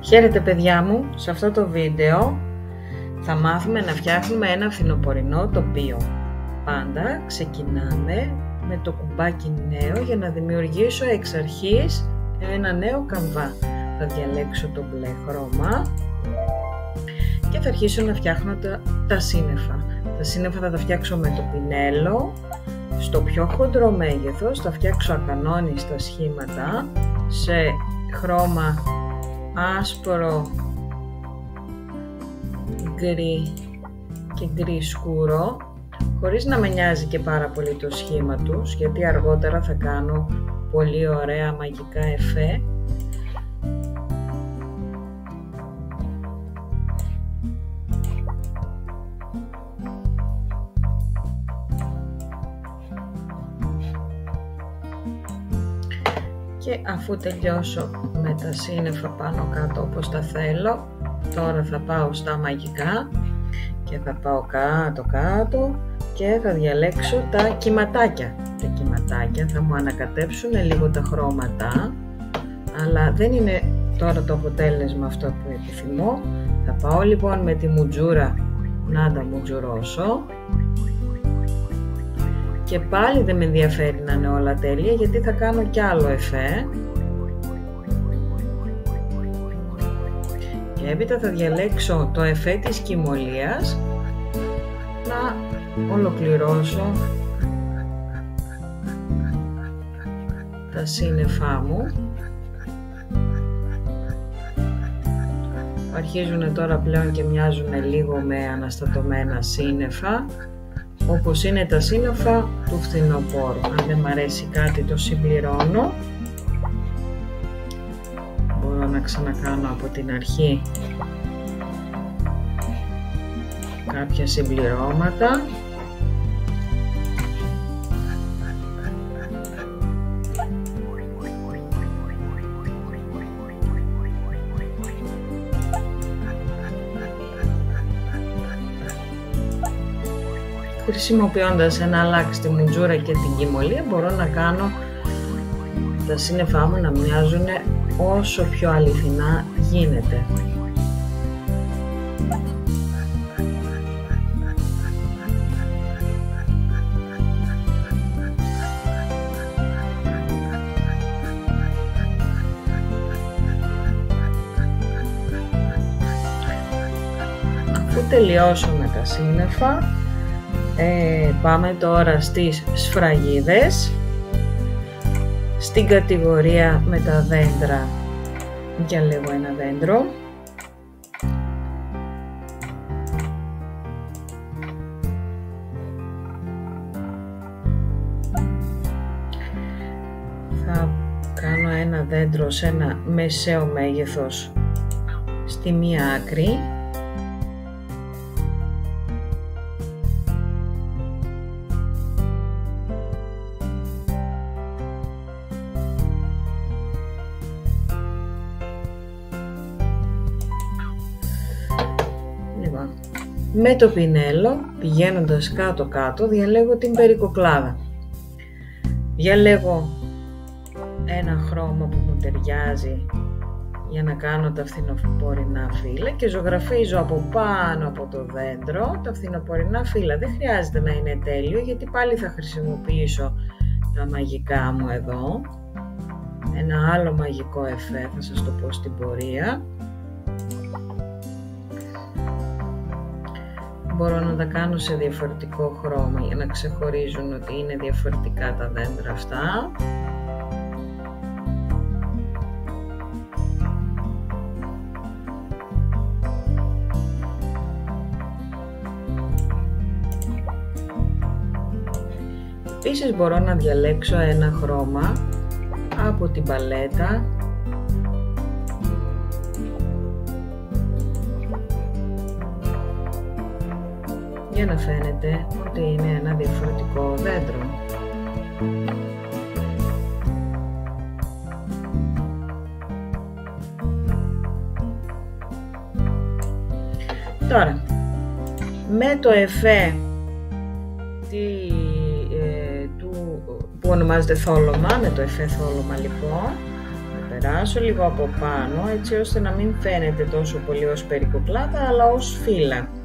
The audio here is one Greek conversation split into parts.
Χαίρετε παιδιά μου, σε αυτό το βίντεο θα μάθουμε να φτιάχνουμε ένα φθινοπορεινό τοπίο. Πάντα ξεκινάμε με το κουμπάκι νέο για να δημιουργήσω εξ αρχής ένα νέο καμβά. Θα διαλέξω το μπλε χρώμα και θα αρχίσω να φτιάχνω τα, τα σύννεφα. Τα σύννεφα θα τα φτιάξω με το πινέλο, στο πιο χοντρό μέγεθος θα φτιάξω ακανόνιστα σχήματα σε χρώμα άσπρο, γκρι και γκρι σκούρο χωρίς να με νοιάζει και πάρα πολύ το σχήμα τους γιατί αργότερα θα κάνω πολύ ωραία μαγικά εφέ και αφού τελειώσω με τα σύννεφα πάνω κάτω όπως τα θέλω τώρα θα πάω στα μαγικά και θα πάω κάτω κάτω και θα διαλέξω τα κυματάκια. Τα κυματάκια θα μου ανακατέψουν λίγο τα χρώματα αλλά δεν είναι τώρα το αποτέλεσμα αυτό που επιθυμώ. Θα πάω λοιπόν με τη μουτζούρα να τα μουτζουρώσω και πάλι δεν με ενδιαφέρει να είναι όλα τέλεια γιατί θα κάνω κι άλλο εφέ. Και έπειτα θα διαλέξω το εφέ της κοιμωλίας. Να ολοκληρώσω τα σύννεφά μου. Αρχίζουν τώρα πλέον και μοιάζουν λίγο με αναστατωμένα σύννεφα όπως είναι τα σύννεφα του φθινοπόρου. Αν δεν μ' αρέσει κάτι το συμπληρώνω. Μπορώ να ξανακάνω από την αρχή κάποια συμπληρώματα. Χρησιμοποιώντας ένα λάκ στη μουτζούρα και την κοιμωλία μπορώ να κάνω τα σύννεφά μου να μοιάζουν όσο πιο αληθινά γίνεται. Αφού τελειώσω με τα σύννεφα ε, πάμε τώρα στις σφραγίδες. Στην κατηγορία με τα δέντρα διαλέγω ένα δέντρο. Θα κάνω ένα δέντρο σε ένα μεσαίο μέγεθος στη μία άκρη Με το πινέλο, πηγαίνοντας κάτω-κάτω, διαλέγω την περικοκλάδα. Διαλέγω ένα χρώμα που μου ταιριάζει για να κάνω τα φθινοπορεινά φύλλα και ζωγραφίζω από πάνω από το δέντρο τα φθινοπορεινά φύλλα. Δεν χρειάζεται να είναι τέλειο γιατί πάλι θα χρησιμοποιήσω τα μαγικά μου εδώ. Ένα άλλο μαγικό εφέ θα σας το πω στην πορεία. Μπορώ να τα κάνω σε διαφορετικό χρώμα για να ξεχωρίζουν ότι είναι διαφορετικά τα δέντρα αυτά. Επίσης μπορώ να διαλέξω ένα χρώμα από την παλέτα για να φαίνεται ότι είναι ένα διαφορετικό δέντρο. Τώρα, με το εφέ τι, ε, του, που ονομάζεται θόλωμα, με το εφέ θόλωμα λοιπόν, περάσω λίγο από πάνω έτσι ώστε να μην φαίνεται τόσο πολύ ως περικοκλάδα αλλά ως φύλλα.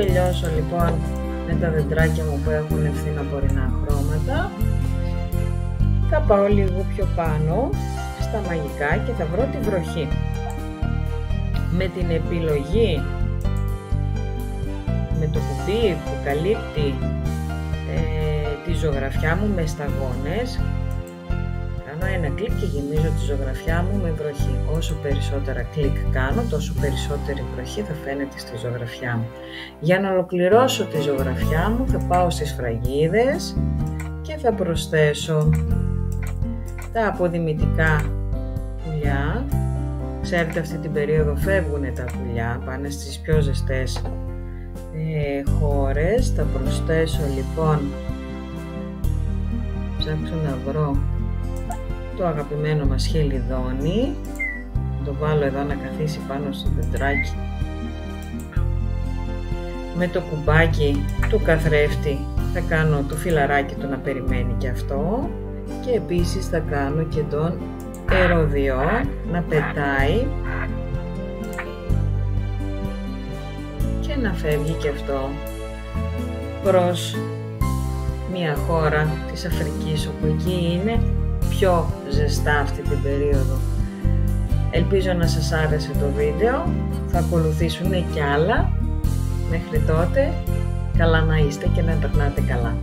Τελειώσω λοιπόν με τα δεντράκια μου που έχουν φθινοπορεινά χρώματα, θα πάω λίγο πιο πάνω στα μαγικά και θα βρω τη βροχή. Με την επιλογή με το κουμπί που καλύπτει ε, τη ζωγραφιά μου με σταγόνες κάνω ένα κλικ και γεμίζω τη ζωγραφιά μου με βροχή. Όσο περισσότερα κλικ κάνω, τόσο περισσότερη βροχή θα φαίνεται στη ζωγραφιά μου. Για να ολοκληρώσω τη ζωγραφιά μου θα πάω στις φραγίδες και θα προσθέσω τα αποδημητικά πουλιά. Ξέρετε αυτή την περίοδο φεύγουν τα πουλιά, πάνε στις πιο ζεστές ε, χώρες. Θα προσθέσω λοιπόν, ψάξω να βρω το αγαπημένο μας χελιδόνι. Το βάλω εδώ να καθίσει πάνω στο δεντράκι. Με το κουμπάκι του καθρέφτη θα κάνω το φιλαράκι του να περιμένει και αυτό. Και επίσης θα κάνω και τον ερωδιό να πετάει. Και να φεύγει και αυτό προς μια χώρα της Αφρικής όπου εκεί είναι πιο ζεστά αυτή την περίοδο. Ελπίζω να σας άρεσε το βίντεο, θα ακολουθήσουν και άλλα. Μέχρι τότε, καλά να είστε και να περνάτε καλά.